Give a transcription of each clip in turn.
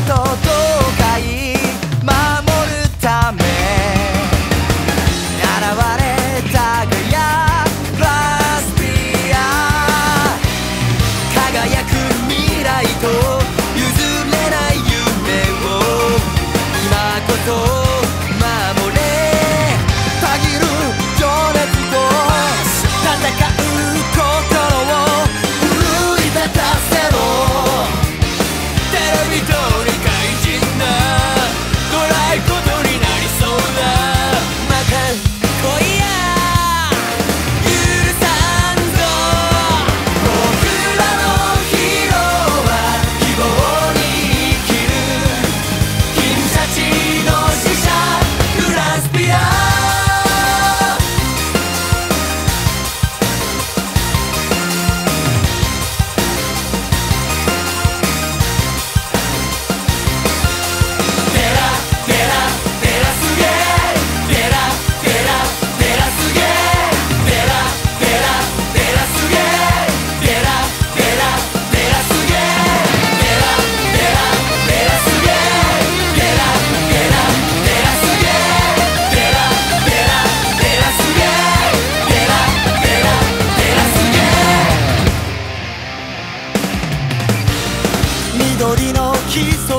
と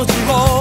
寂寞